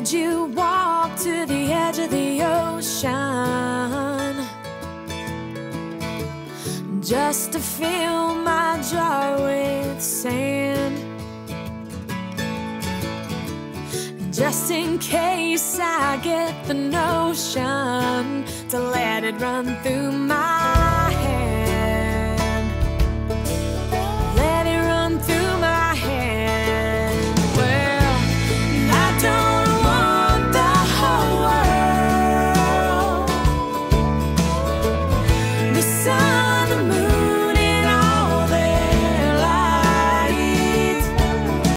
Did you walk to the edge of the ocean just to fill my jar with sand? Just in case I get the notion to let it run through my